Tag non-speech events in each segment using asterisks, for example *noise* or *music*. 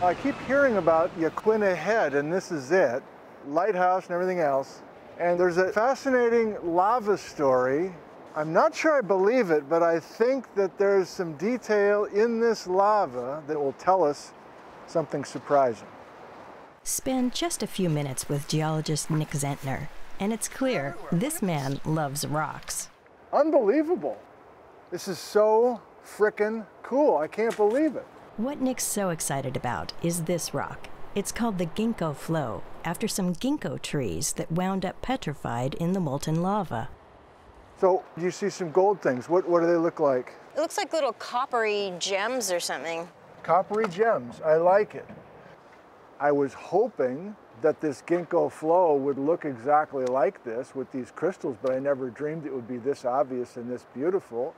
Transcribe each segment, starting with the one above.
I keep hearing about Yaquina Head, and this is it lighthouse and everything else. And there's a fascinating lava story. I'm not sure I believe it, but I think that there's some detail in this lava that will tell us something surprising. Spend just a few minutes with geologist Nick Zentner, and it's clear this man loves rocks. Unbelievable. This is so frickin' cool. I can't believe it. What Nick's so excited about is this rock. It's called the Ginkgo Flow, after some ginkgo trees that wound up petrified in the molten lava. So you see some gold things. What, what do they look like? It looks like little coppery gems or something. Coppery gems. I like it. I was hoping that this ginkgo flow would look exactly like this with these crystals, but I never dreamed it would be this obvious and this beautiful.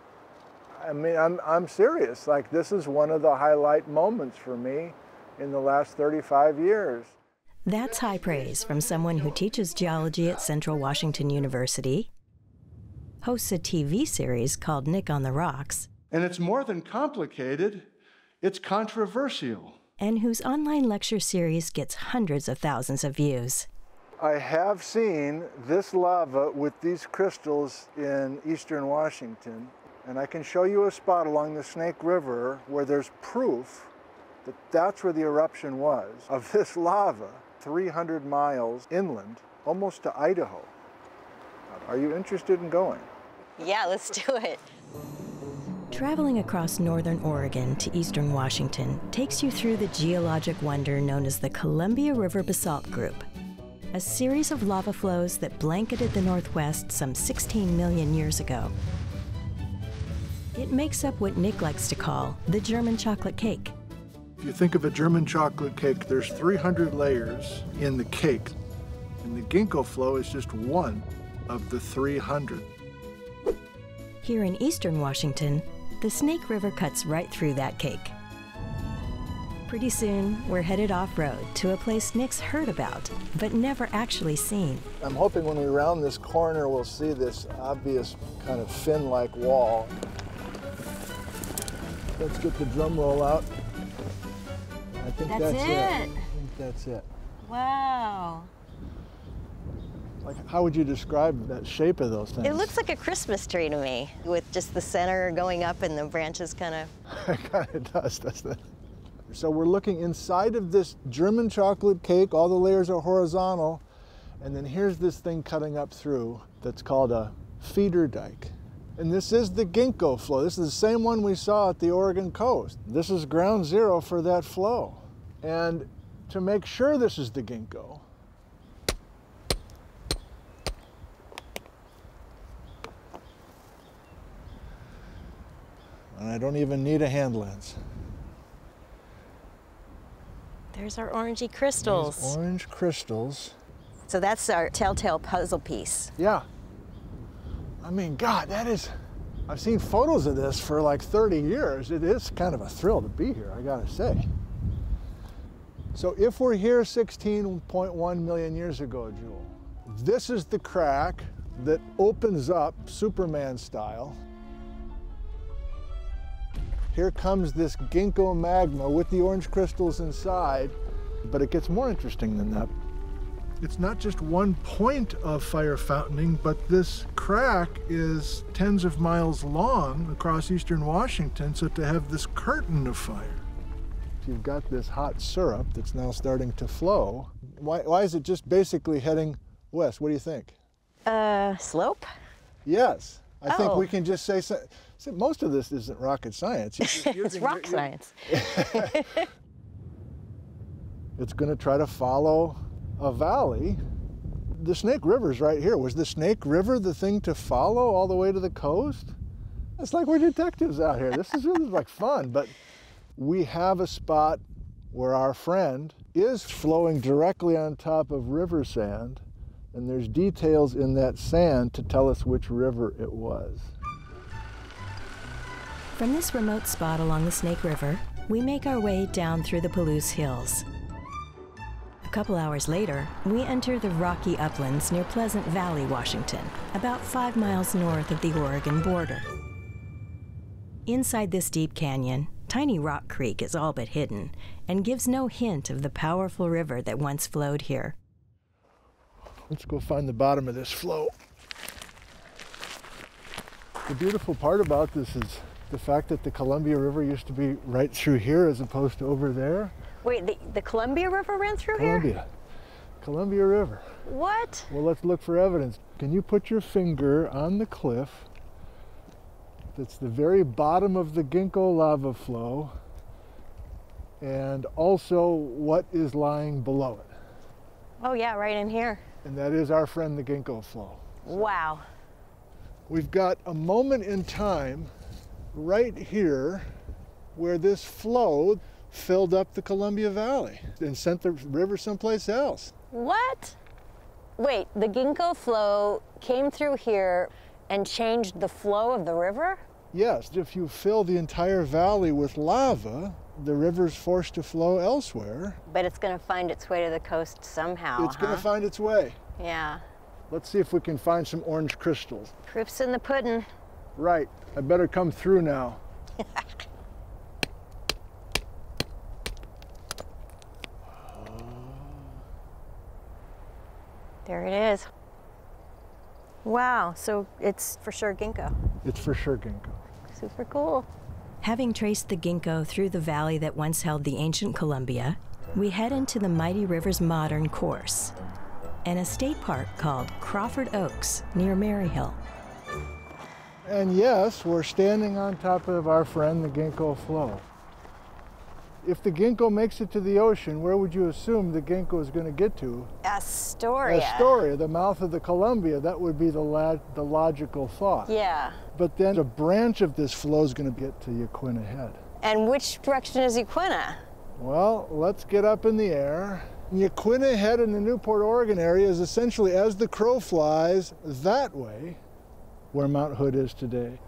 I mean, I'm, I'm serious. Like, this is one of the highlight moments for me in the last 35 years. That's high praise from someone who teaches geology at Central Washington University, hosts a TV series called Nick on the Rocks, and it's more than complicated, it's controversial. And whose online lecture series gets hundreds of thousands of views. I have seen this lava with these crystals in eastern Washington, and I can show you a spot along the Snake River where there's proof that that's where the eruption was of *laughs* this lava 300 miles inland, almost to Idaho. Are you interested in going? Yeah, let's do it. Traveling across northern Oregon to eastern Washington takes you through the geologic wonder known as the Columbia River Basalt Group, a series of lava flows that blanketed the Northwest some 16 million years ago. It makes up what Nick likes to call the German chocolate cake. If you think of a German chocolate cake, there's 300 layers in the cake, and the ginkgo flow is just one of the 300. Here in eastern Washington, the Snake River cuts right through that cake. Pretty soon, we're headed off road to a place Nick's heard about, but never actually seen. I'm hoping when we round this corner, we'll see this obvious kind of fin like wall. Let's get the drum roll out. I think that's, that's it. it. I think that's it. Wow. Like, how would you describe that shape of those things? It looks like a Christmas tree to me, with just the center going up and the branches kind of. *laughs* it kind of does, doesn't it? So we're looking inside of this German chocolate cake. All the layers are horizontal. And then here's this thing cutting up through that's called a feeder dike. And this is the ginkgo flow. This is the same one we saw at the Oregon coast. This is ground zero for that flow. And to make sure this is the ginkgo, and I don't even need a hand lens. There's our orangey crystals. These orange crystals. So that's our telltale puzzle piece. Yeah. I mean, God, that is. I've seen photos of this for like 30 years. It is kind of a thrill to be here, I gotta say. So, if we're here 16.1 million years ago, Jewel, this is the crack that opens up Superman style. Here comes this ginkgo magma with the orange crystals inside, but it gets more interesting than that. It's not just one point of fire fountaining, but this crack is tens of miles long across eastern Washington, so to have this curtain of fire. You've got this hot syrup that's now starting to flow. Why, why is it just basically heading west? What do you think? Uh, slope? Yes. I think Oh. we can just say, so, so most of this isn't rocket science. *laughs* You're just it's using- rock you're- science. *laughs* It's going to try to follow a valley. The Snake River's right here. Was the Snake River the thing to follow all the way to the coast? It's like we're detectives out here. This is really like fun, but we have a spot where our friend is flowing directly on top of river sand, and there's details in that sand to tell us which river it was. From this remote spot along the Snake River, we make our way down through the Palouse Hills. A couple hours later, we enter the rocky uplands near Pleasant Valley, Washington, about five miles north of the Oregon border. Inside this deep canyon, Tiny Rock Creek is all but hidden and gives no hint of the powerful river that once flowed here. Let's go find the bottom of this flow. The beautiful part about this is the fact that the Columbia River used to be right through here as opposed to over there. Wait, the, the Columbia River ran through here? Columbia. here? Columbia River. What? Well, let's look for evidence. Can you put your finger on the cliff that's the very bottom of the Ginkgo lava flow and also what is lying below it? Oh yeah, right in here. And that is our friend the Ginkgo flow. Wow. We've got a moment in time right here where this flow filled up the Columbia Valley and sent the river someplace else. What? Wait, the Ginkgo flow came through here and changed the flow of the river? Yes, if you fill the entire valley with lava, the river's forced to flow elsewhere. But it's going to find its way to the coast somehow. it's going to find its way. Yeah. Let's see if we can find some orange crystals. Proof's in the pudding. Right, I better come through now. *laughs* There it is. Wow, so it's for sure ginkgo. It's for sure ginkgo. Super cool. Having traced the ginkgo through the valley that once held the ancient Columbia, we head into the mighty river's modern course, an estate park called Crawford Oaks near Maryhill. And yes, we're standing on top of our friend the ginkgo flow. If the ginkgo makes it to the ocean, where would you assume the ginkgo is going to get to? Astoria. Astoria, the mouth of the Columbia. That would be the, the logical thought. Yeah. But then a branch of this flow is going to get to Yaquina Head. And which direction is Yaquina? Well, let's get up in the air. Yaquina Head in the Newport, Oregon area is essentially as the crow flies that way where Mount Hood is today.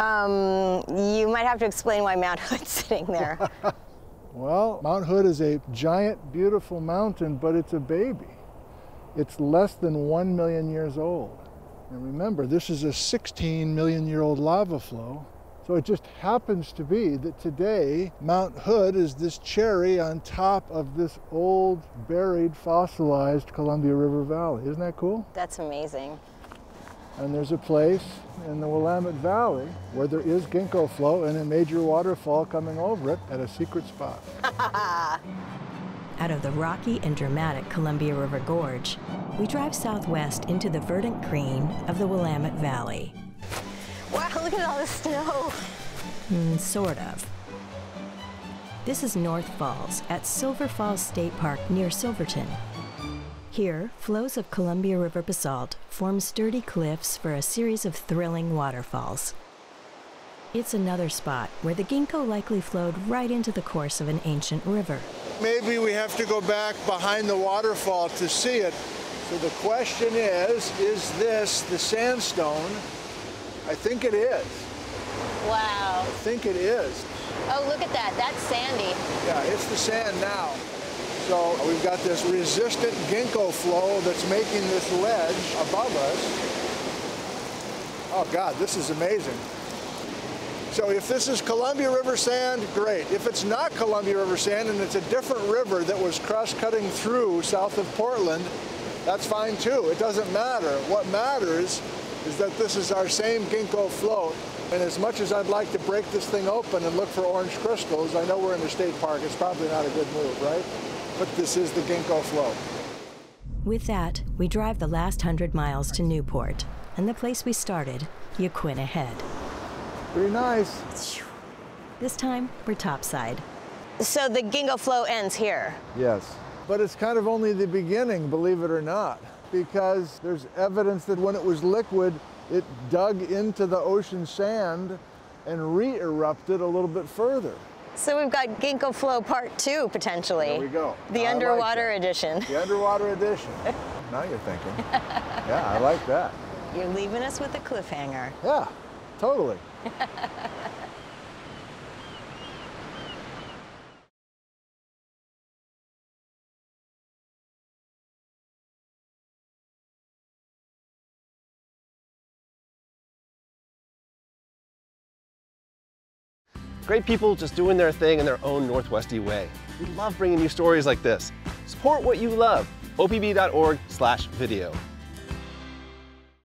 Um, you might have to explain why Mount Hood's *laughs* sitting there. *laughs* Well, Mount Hood is a giant, beautiful mountain, but it's a baby. It's less than one million years old. And remember, this is a 16 million year old lava flow. So it just happens to be that today Mount Hood is this cherry on top of this old, buried, fossilized Columbia River Valley. Isn't that cool? That's amazing. And there's a place in the Willamette Valley where there is ginkgo flow and a major waterfall coming over it at a secret spot. *laughs* Out of the rocky and dramatic Columbia River Gorge, we drive southwest into the verdant green of the Willamette Valley. Wow, look at all the snow. Mm, sort of. This is North Falls at Silver Falls State Park near Silverton. Here, flows of Columbia River basalt form sturdy cliffs for a series of thrilling waterfalls. It's another spot where the ginkgo likely flowed right into the course of an ancient river. Maybe we have to go back behind the waterfall to see it. So the question is, is this the sandstone? I think it is. Wow. I think it is. Oh, look at that. That's sandy. Yeah, it's the sand now. So we've got this resistant ginkgo flow that's making this ledge above us. Oh God, this is amazing. So if this is Columbia River sand, great. If it's not Columbia River sand and it's a different river that was cross-cutting through south of Portland, that's fine too. It doesn't matter. What matters is that this is our same ginkgo flow. And as much as I'd like to break this thing open and look for orange crystals, I know we're in a state park. It's probably not a good move, right? But this is the ginkgo flow. With that, we drive the last hundred miles to Newport, and the place we started, Yaquina Head. Pretty nice. This time, we're topside. So the ginkgo flow ends here. Yes. But it's kind of only the beginning, believe it or not, because there's evidence that when it was liquid, it dug into the ocean sand and re-erupted a little bit further. So we've got ginkgo flow part two potentially. There we go. The I underwater that. edition. The underwater edition. *laughs* now you're thinking. Yeah, I like that. You're leaving us with a cliffhanger. Yeah, totally. *laughs* Great people just doing their thing in their own Northwesty way. We love bringing you stories like this. Support what you love. opb.org slash video.